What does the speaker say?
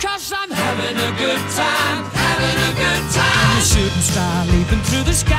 Cause I'm having a good time, having a good time. I'm a shooting star leaping through the sky.